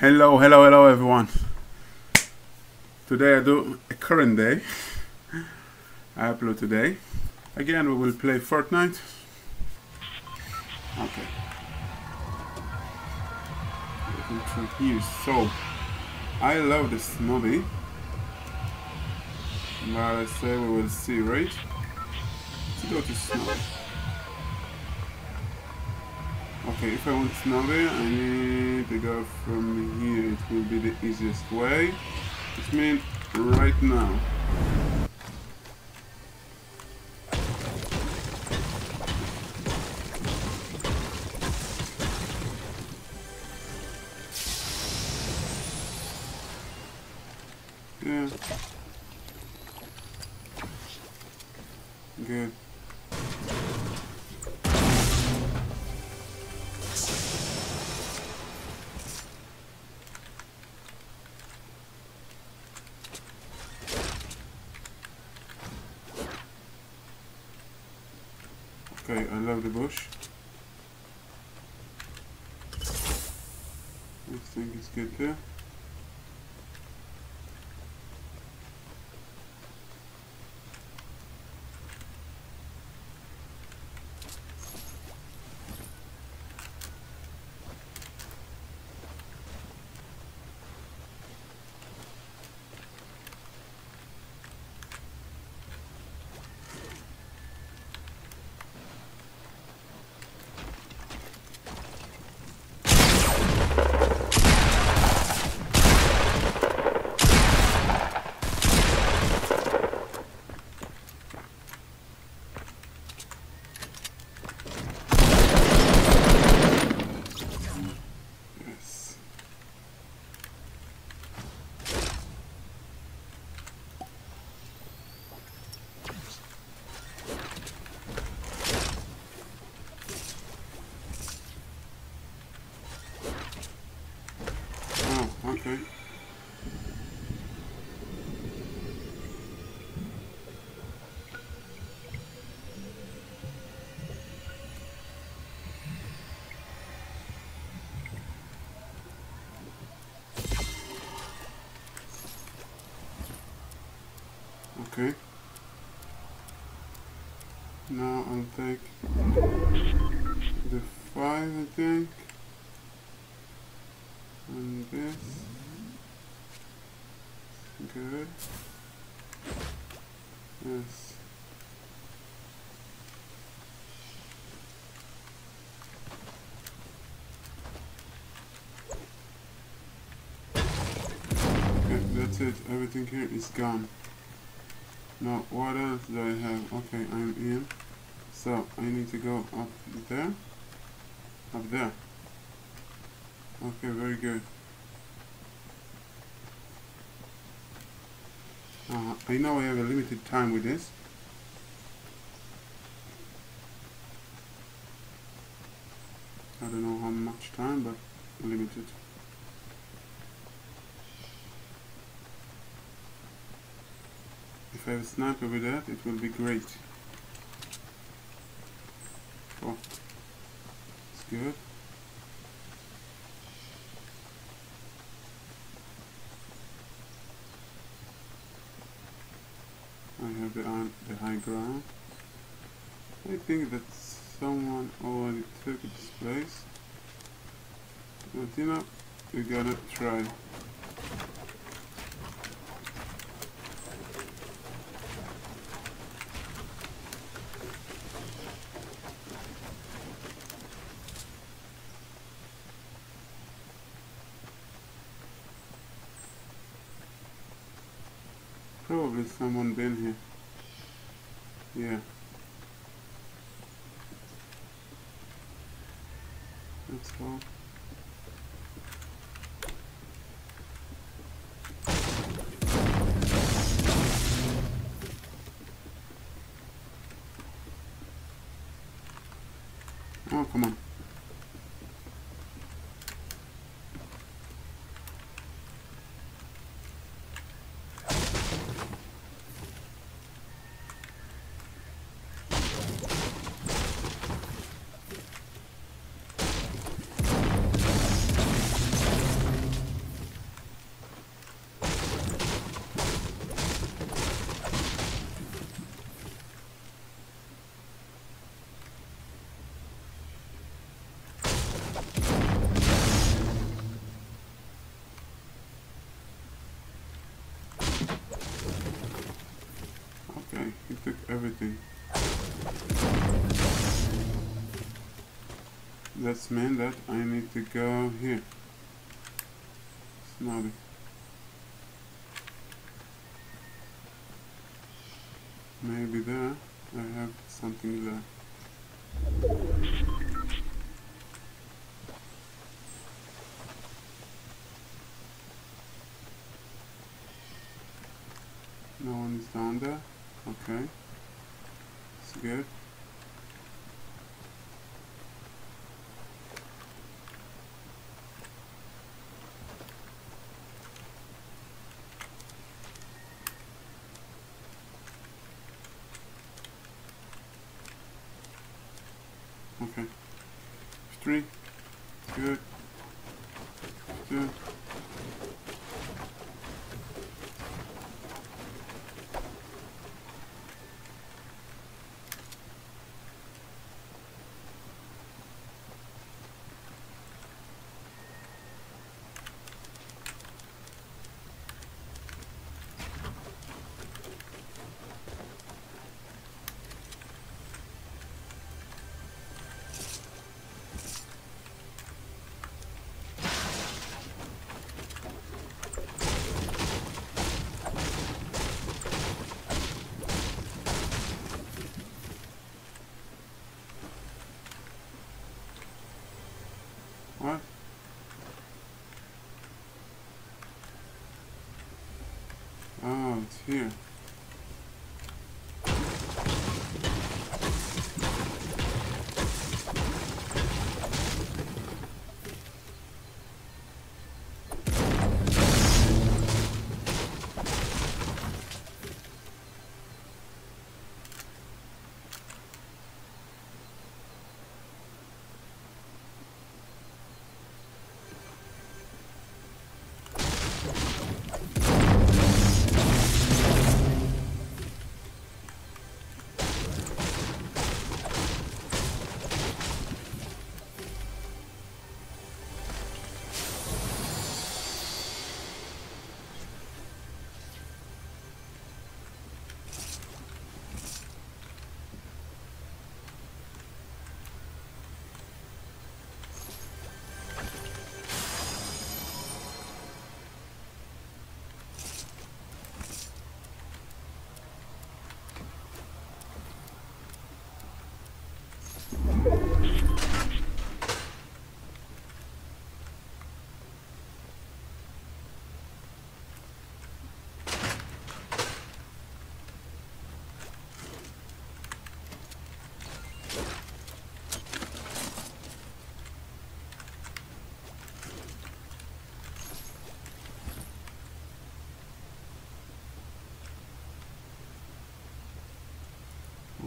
Hello, hello, hello everyone. Today I do a current day. I upload today. Again we will play Fortnite. Okay. Through here. So I love this movie. But I say we will see, right? Let's go to Snowy. Okay, if I want Snowy, I need to go from here. It will be the easiest way. Which means right now. Take the five, I think, and this. Good. Yes. Okay, that's it. Everything here is gone. Now, what else do I have? Okay, I'm in. So, I need to go up there. Up there. Okay, very good. Uh, I know I have a limited time with this. I don't know how much time, but limited. If I have a sniper with that, it will be great. Oh, it's good. I have the, the high ground. I think that someone already took this place. But you know, we gotta try. Probably someone been here. Yeah. Let's go. Oh, come on. Everything. That's mean that I need to go here. Snobby. Maybe there I have something there. No one is down there. Okay. Good. Okay. Three. Good. Two. What? It's here.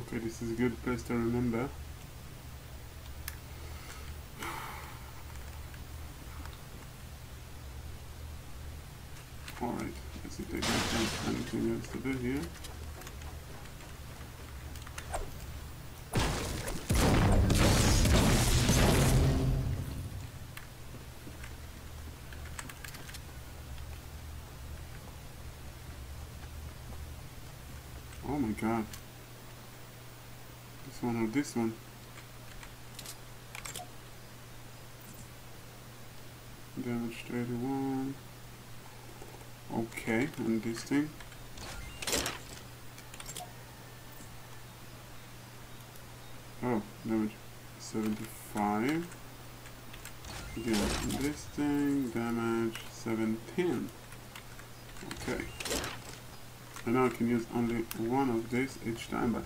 Okay, this is a good place to remember. Alright, let's see if there's anything else to do here. Oh my god. This one. Damage to 81. Okay, and this thing. Oh, damage 75. Again, this thing, damage 17. Okay. And now I can use only one of these each time, but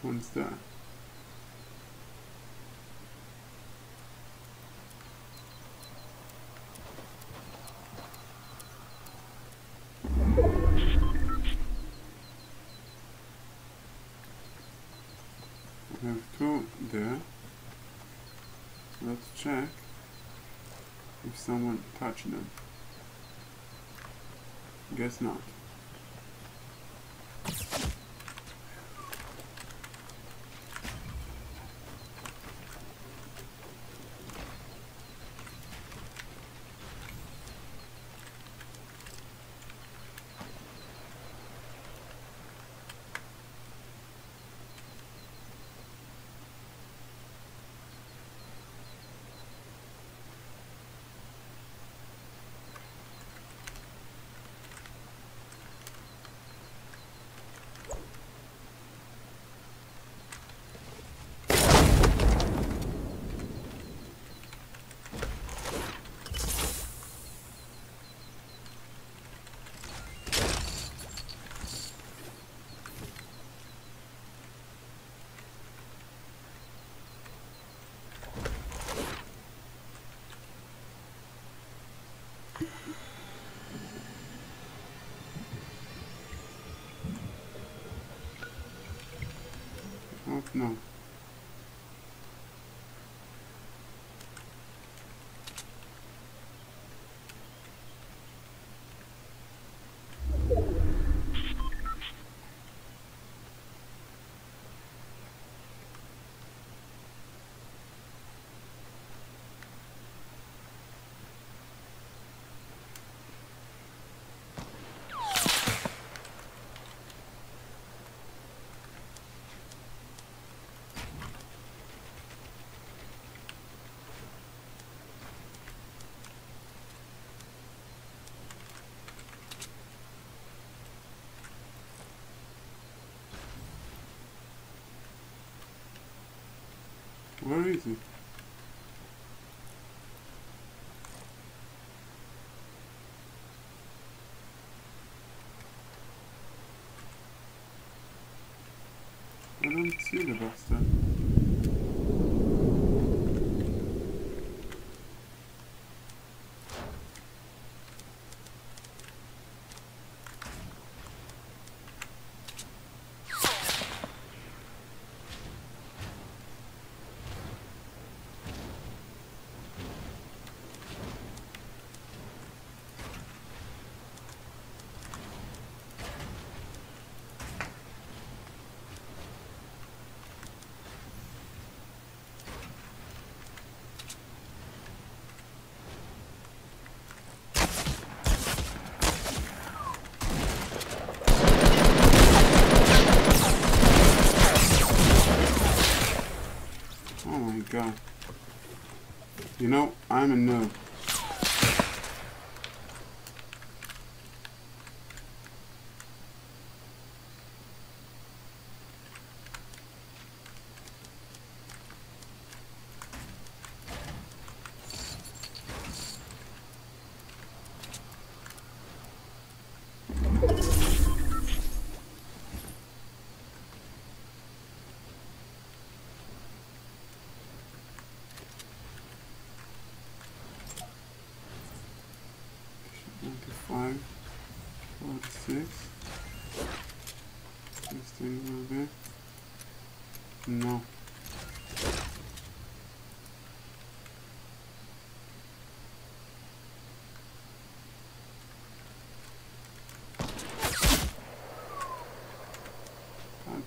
One's there. We have two there. Let's check if someone touched them. Guess not. Oh, no. Where is he? I don't see the bastard. Oh my god. You know, I'm a noob. Uh, Ninety-five, forty-six. This thing will be. No.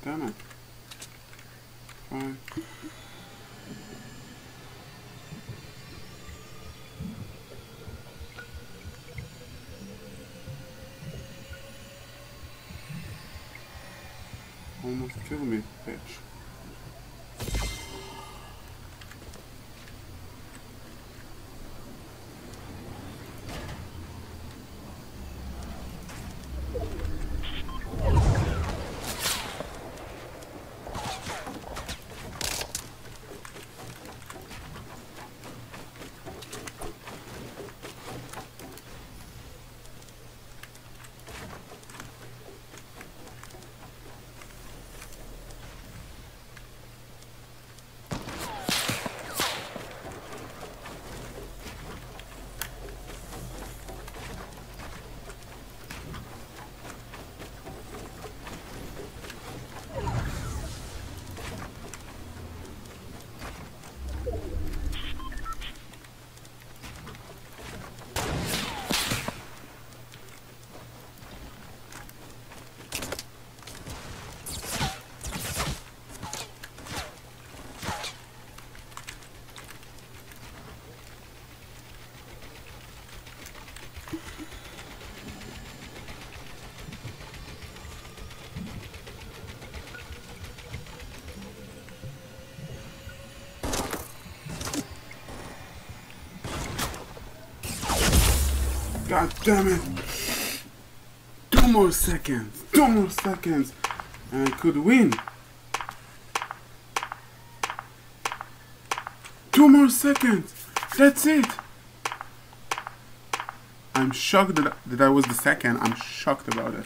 Damn it. Fine. Almost kill me, bitch. God damn it! Two more seconds! Two more seconds! And I could win! Two more seconds! That's it! I'm shocked that, that I was the second. I'm shocked about it.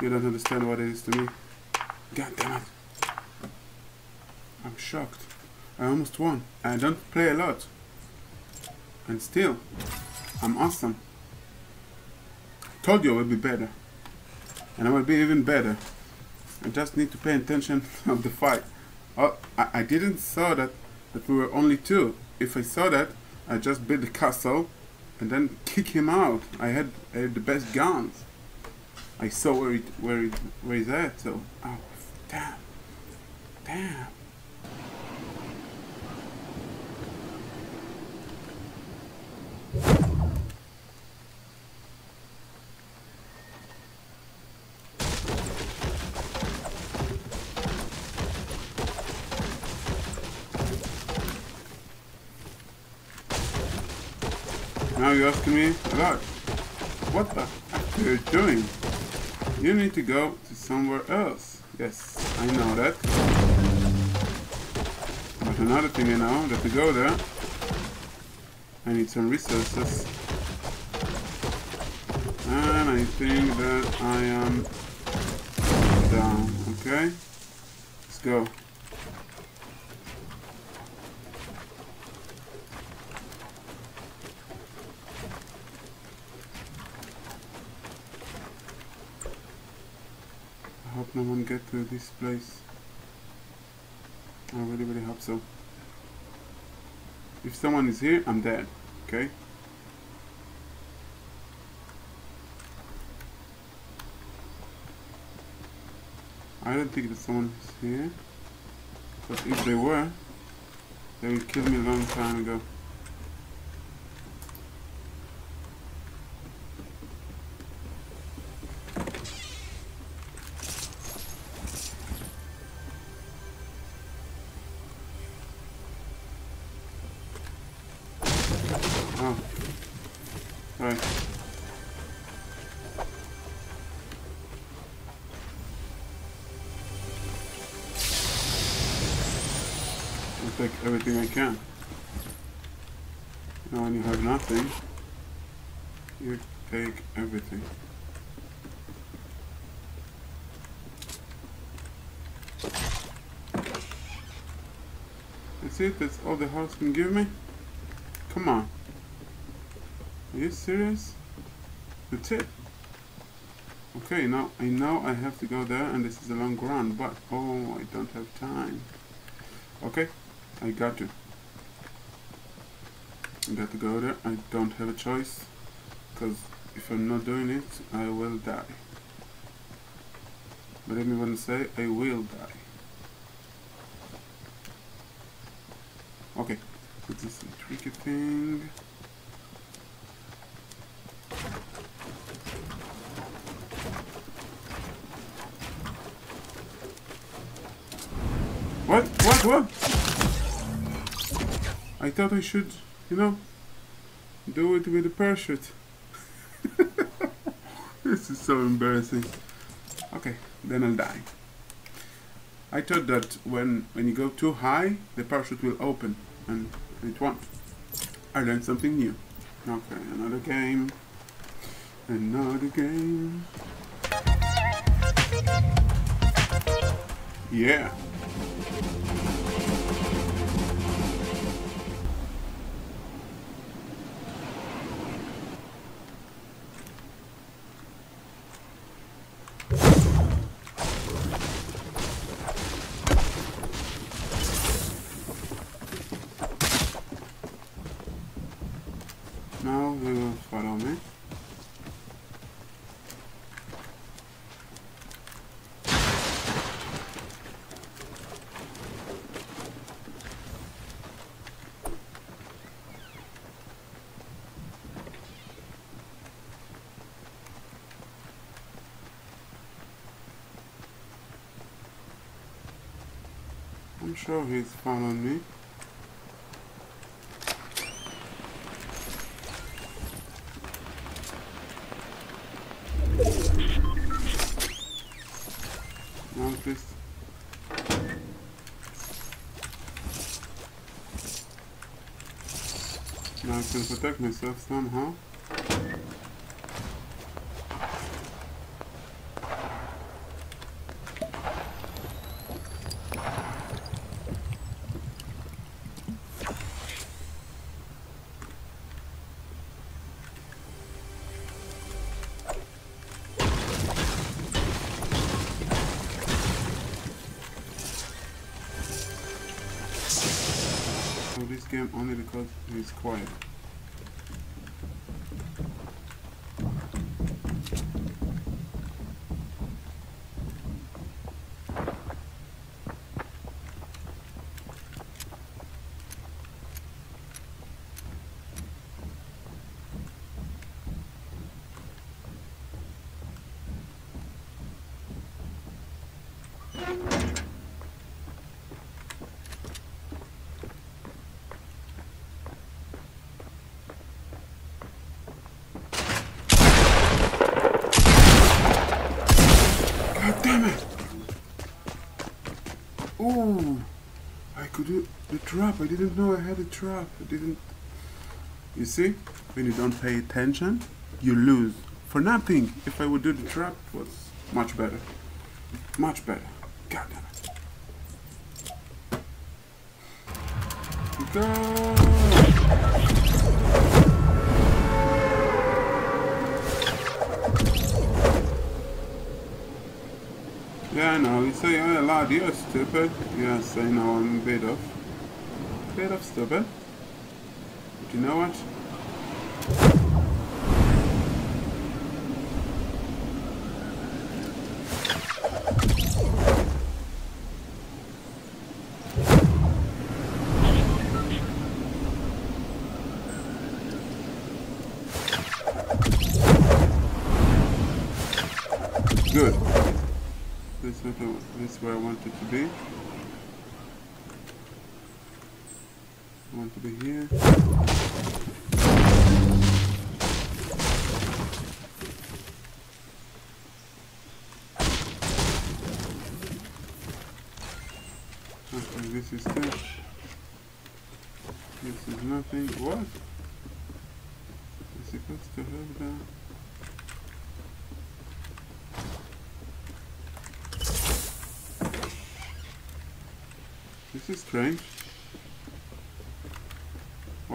You don't understand what it is to me. God damn it. I'm shocked. I almost won. I don't play a lot. And still, I'm awesome. Told you I would be better. And I will be even better. I just need to pay attention of the fight. Oh, I, I didn't saw that, that we were only two. If I saw that, I just build the castle and then kick him out. I had, I had the best guns. I saw where it, where it, where he's at. So, oh, damn, damn. Asking me about what the heck you're doing. You need to go to somewhere else. Yes, I know that. But another thing I know, that to go there, I need some resources. And I think that I am down, okay? Let's go. I hope no one get to this place. I really, really hope so. If someone is here, I'm dead. Okay? I don't think that someone is here. But if they were, they would kill me a long time ago. The house can give me? Come on. Are you serious? That's it. Okay, now I know I have to go there and this is a long run, but oh, I don't have time. Okay, I got to. I got to go there. I don't have a choice because if I'm not doing it, I will die. But to say, I will die. Okay, so this is a tricky thing. What? I thought I should, you know, do it with a parachute. this is so embarrassing. Okay, then I'll die. I thought that when when you go too high, the parachute will open, and it won't. I learned something new. Okay, another game. Another game. Yeah. sure he's following me. Now please. Now I can protect myself somehow. Game only because he's quiet. God damn it! Ooh! I could do I didn't know I had a trap. I didn't. You see? When you don't pay attention, you lose. For nothing. If I would do the trap, it was much better. Much better. God damn it. Go! Yeah, I know. You say oh, a lot. You're stupid. Yes, I know. I'm a bit of, bit of stupid. But you know what? Good. This is, where I want it to be. I to be here. Okay, this is this. This is nothing. What? It's supposed to have the... This is strange.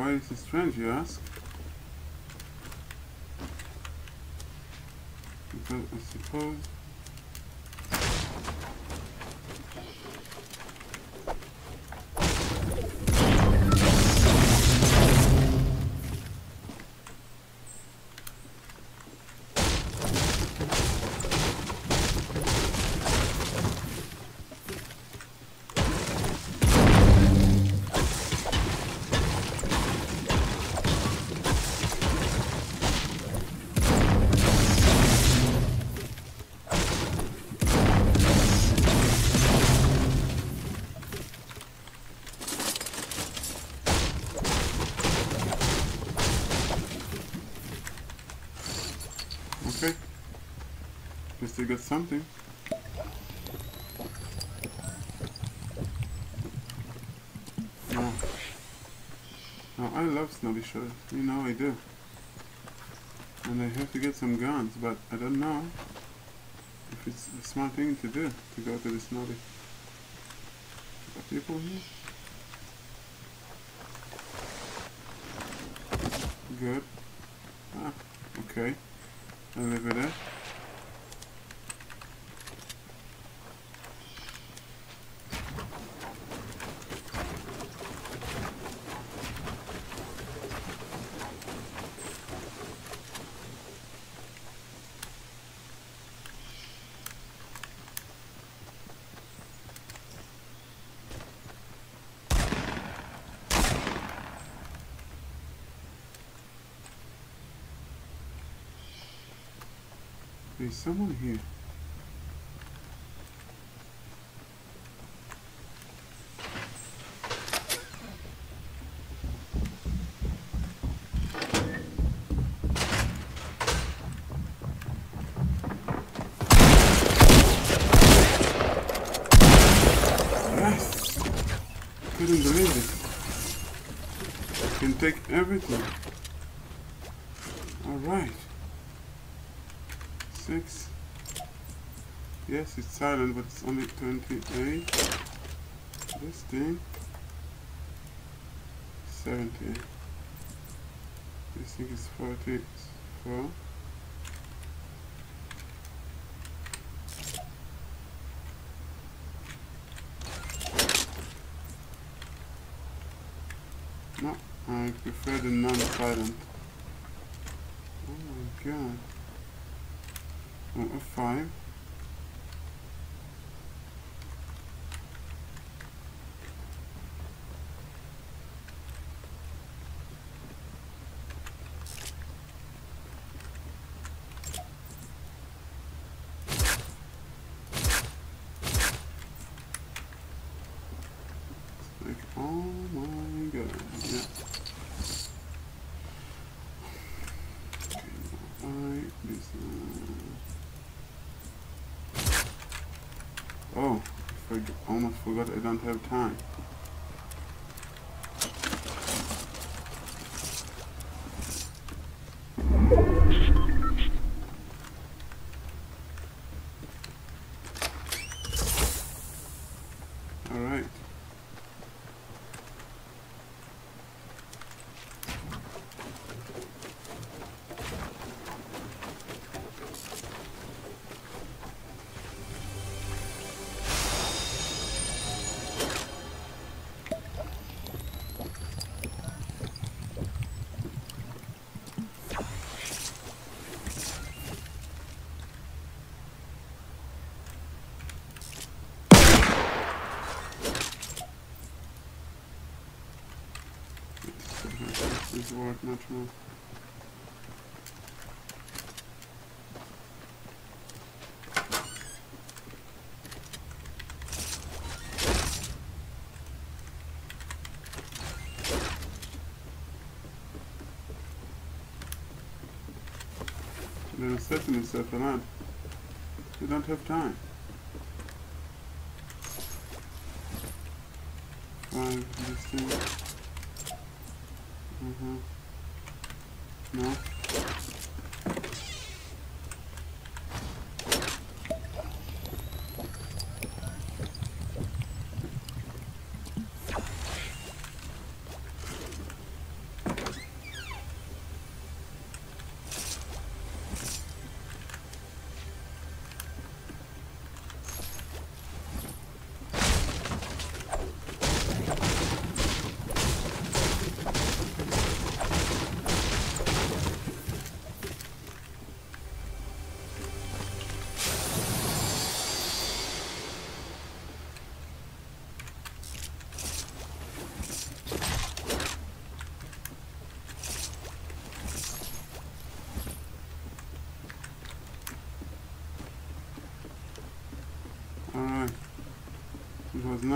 Why is it strange, you ask? Because I suppose... They got something. I love Snobby Shores. You know I do. And I have to get some guns, but I don't know if it's a smart thing to do to go to the snowy. Are people here? Good. Ah, okay. I'll leave it there. There's someone here. Yes! Couldn't believe it. can take everything. Alright. Six. It's silent, but it's only 28. This thing. 70. This thing is 44. No, I prefer the non-silent. Oh my god. Oh, a 5. Like, oh my god, yeah. Okay, alright, this one. Oh, I forg almost forgot I don't have time. Alright. Much more. Then I said to myself, you don't have time.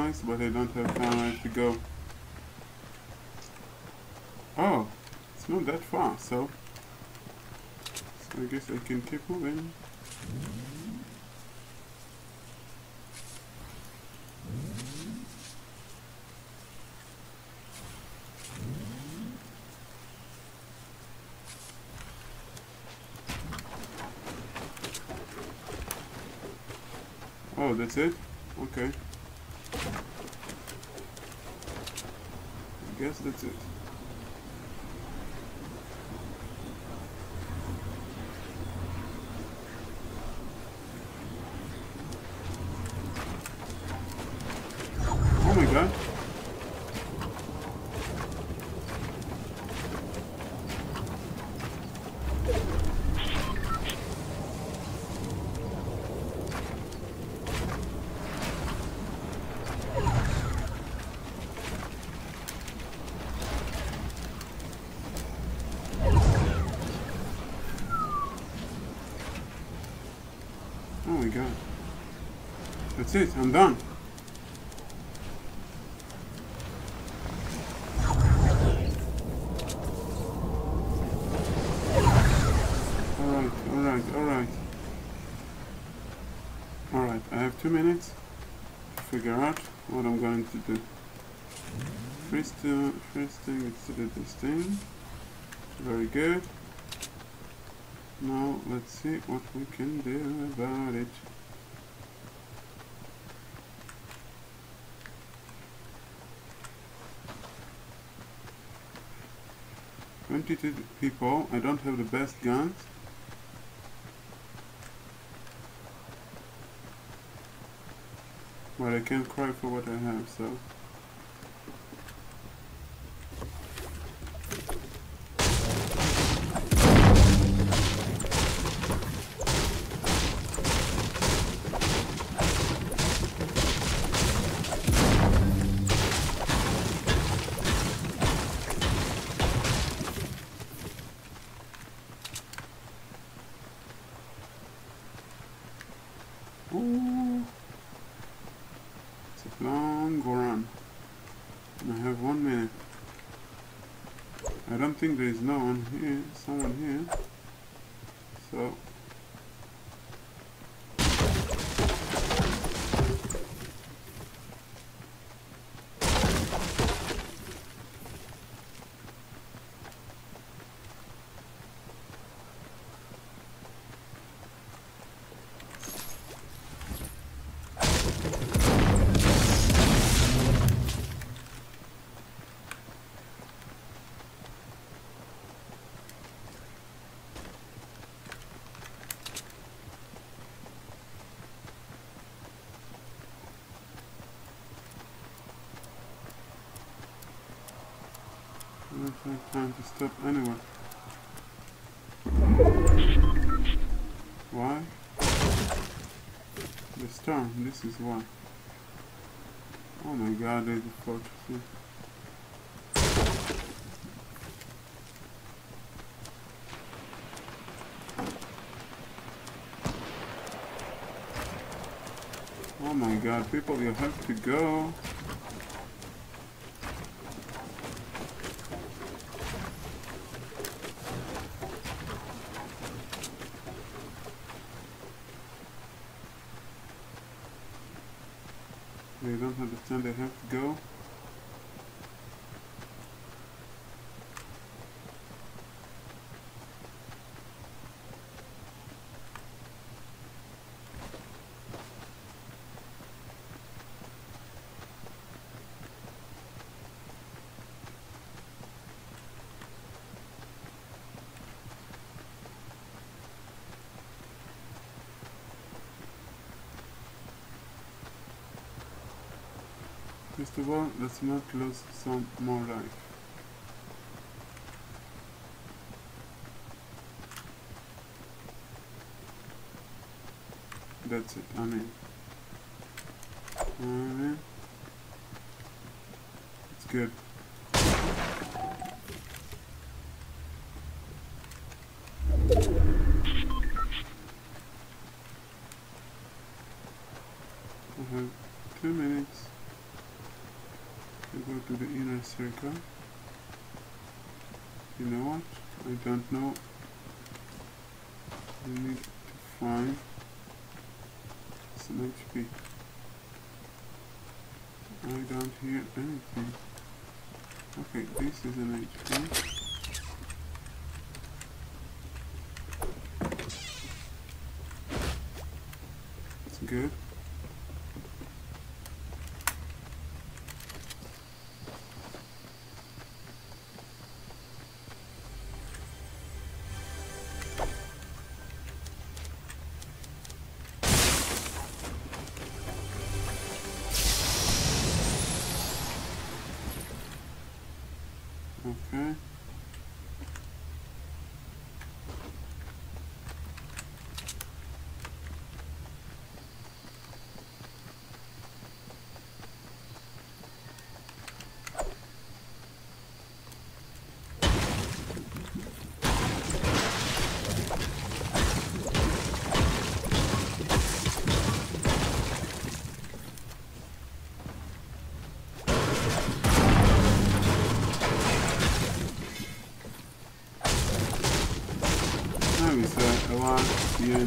But I don't have time. To go. Oh, it's not that far, so. So I guess I can keep moving. Oh, that's it? Okay. Guess that's it. Oh my god. Oh my god. That's it, I'm done. Alright, alright, alright. Alright, I have two minutes to figure out what I'm going to do. First, uh, first thing is to do this thing. Very good. Now let's see what we can do about it. People. I don't have the best guns. But I can't cry for what I have, so... think there is no one here, someone here. So I don't have time anywhere. Why? The storm, this is why. Oh my god, there's a fortress here. Oh my god, people, you have to go. They don't understand they have to go. First of all, let's not lose some more life. That's it, I mean. I mean. It's good. Okay.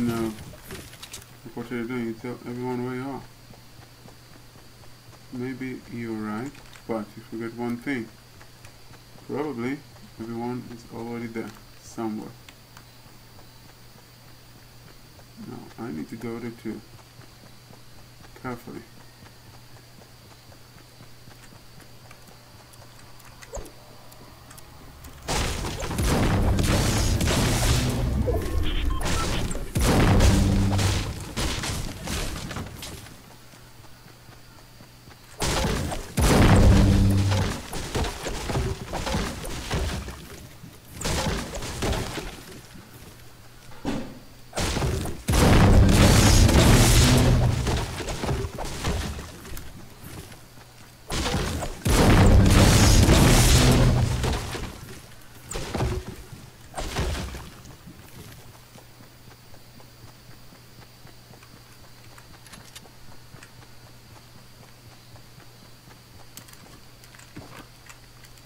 Uh, you know, what you're doing, you tell everyone where you are. maybe you're right, but you forget one thing. Probably everyone is already there, somewhere. Now I need to go there too. Carefully.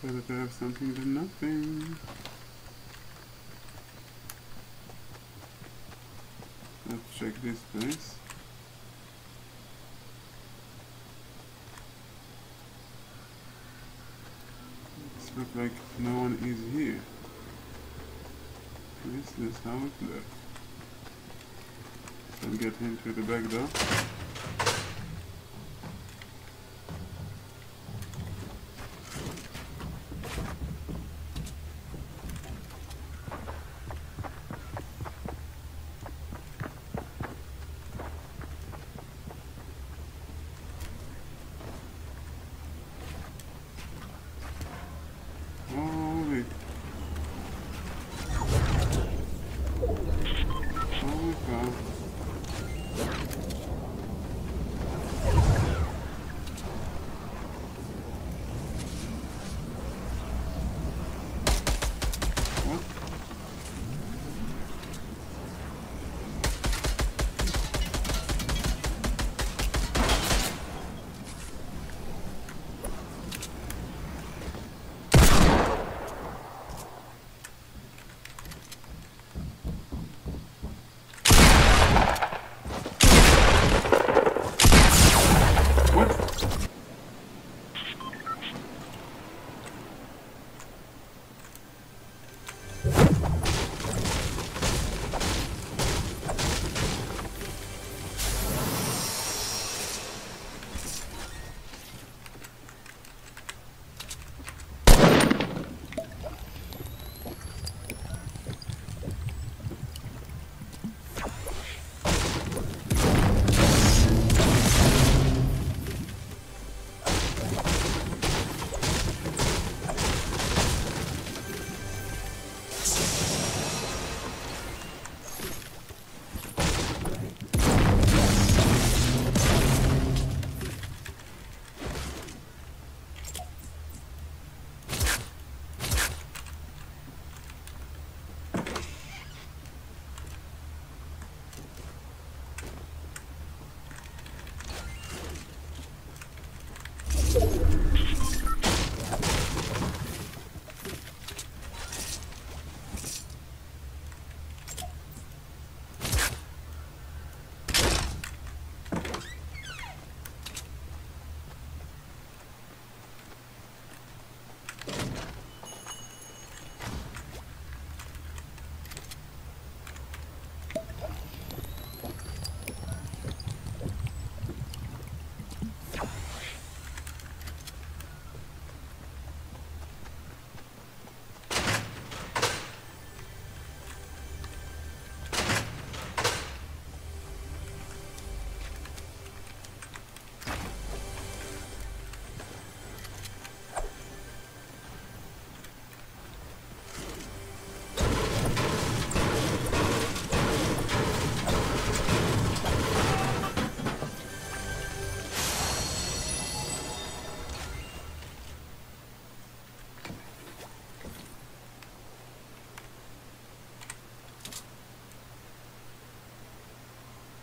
Better to have something than nothing. Let's check this place. It's look like no one is here. This is how it looks. Let's get into the back door.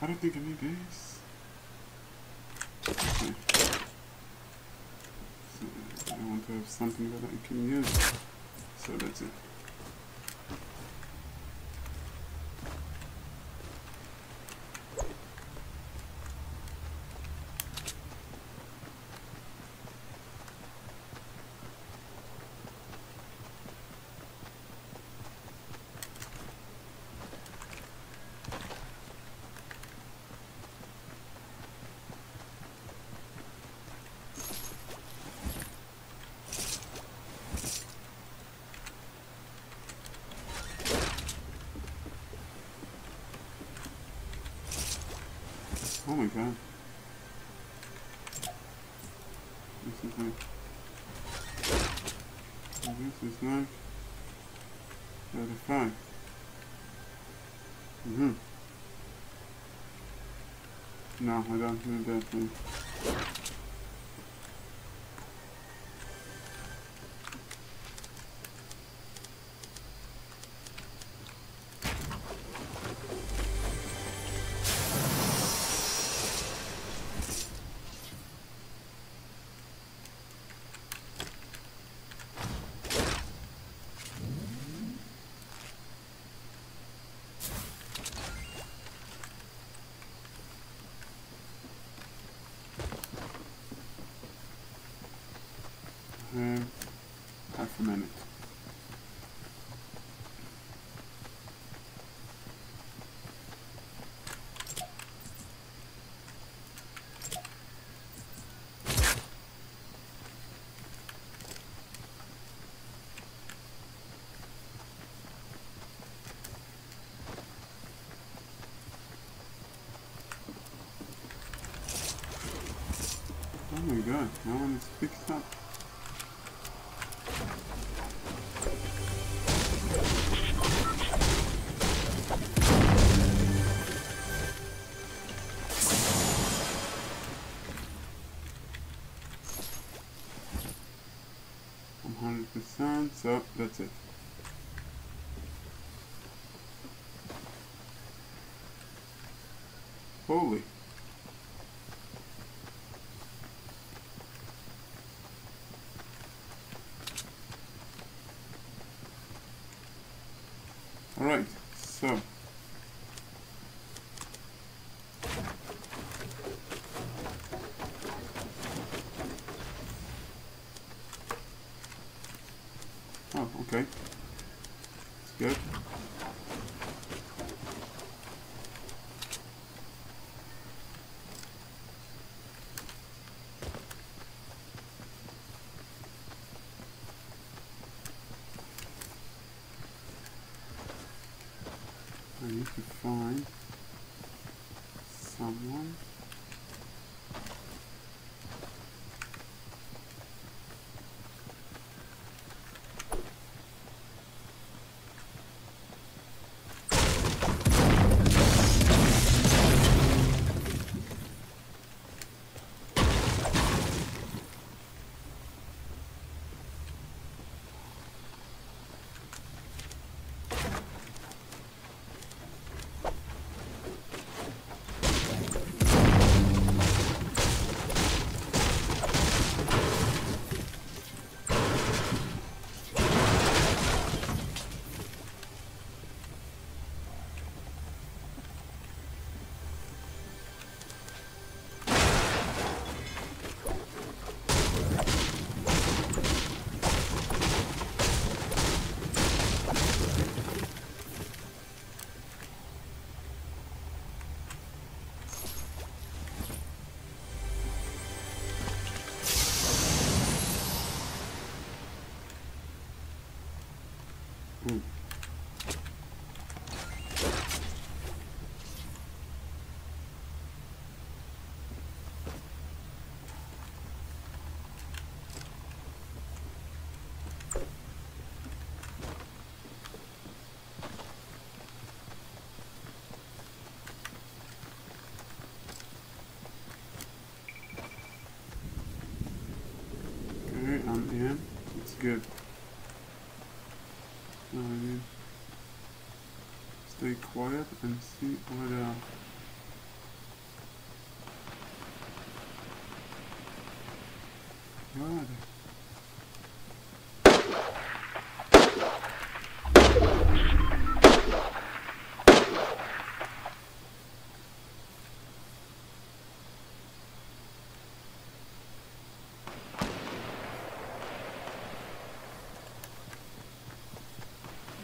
I don't think I need this. Okay. So I want to have something that I can use. So that's it. god. This is like... This is like... 35. Mm-hmm. No, I don't need that thing. Have half a minute. So that's it. Good. Now I need stay quiet and see what uh God.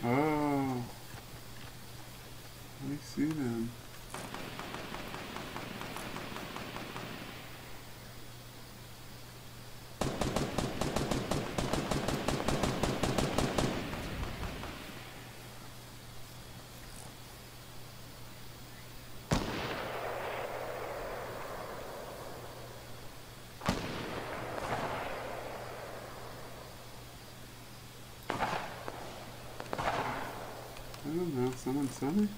Oh, I see them. I don't know, someone saw me?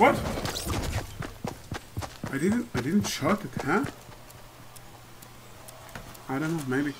What? I didn't It, huh? I don't know, maybe.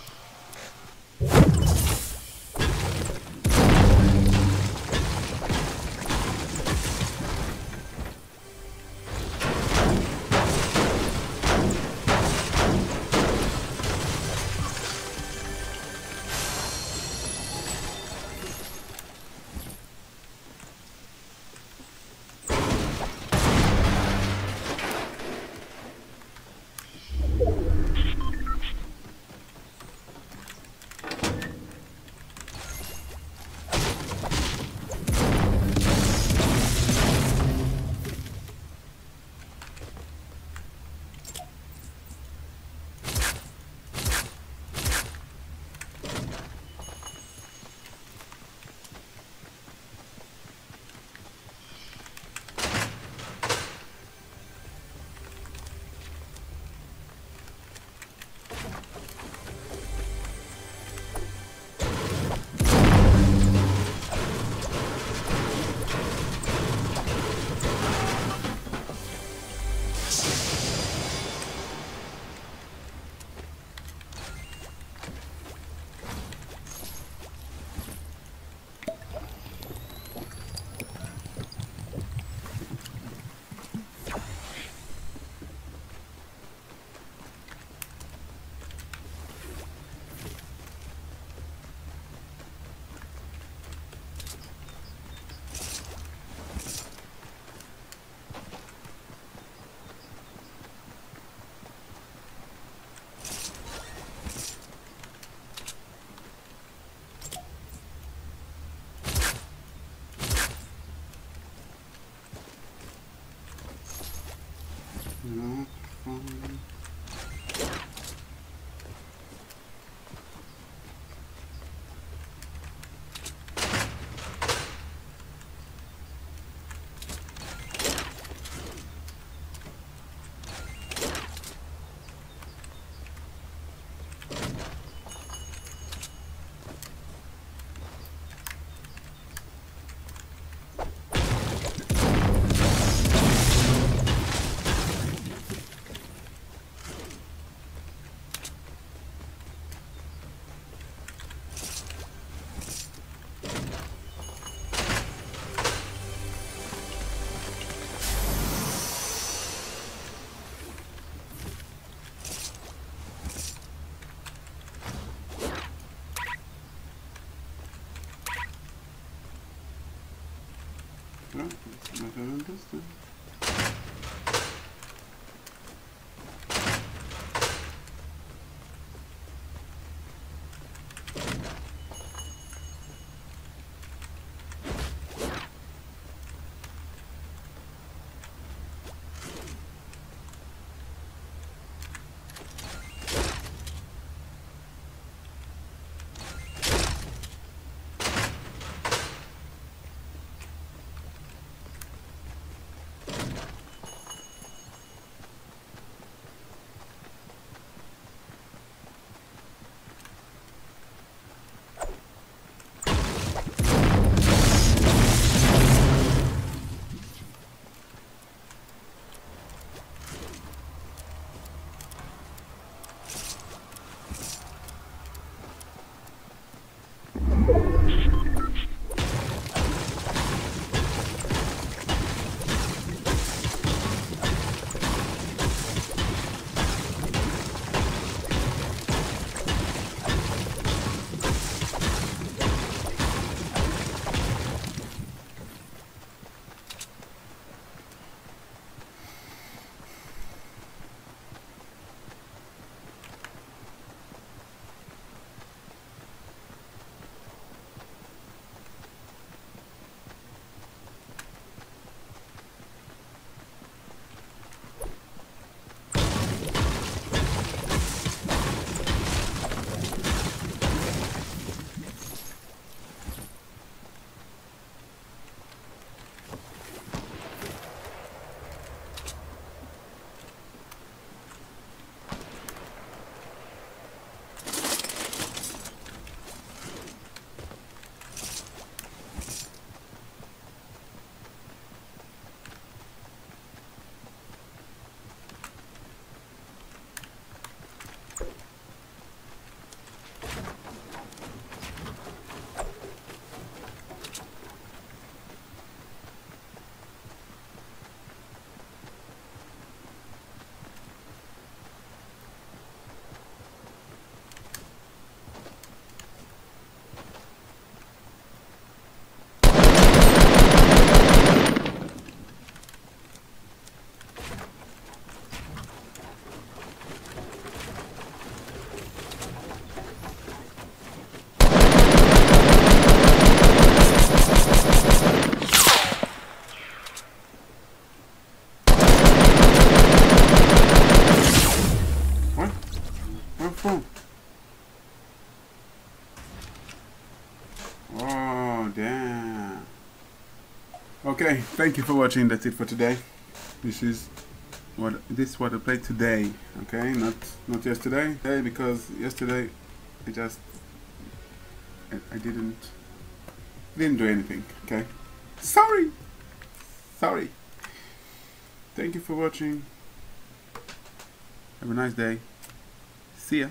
Well, it's better than this Okay, thank you for watching. That's it for today. This is what this is what I played today. Okay, not not yesterday. Today because yesterday I just I, I didn't didn't do anything. Okay, sorry, sorry. Thank you for watching. Have a nice day. See ya.